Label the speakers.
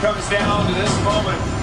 Speaker 1: comes down to this moment.